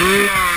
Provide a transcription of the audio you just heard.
Música